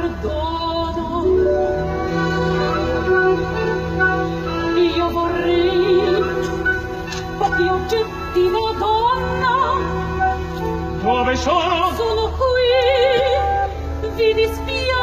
perdono. Io vorrei pochi oggetti, Madonna. Dove sono? Sono qui, vi dispiace.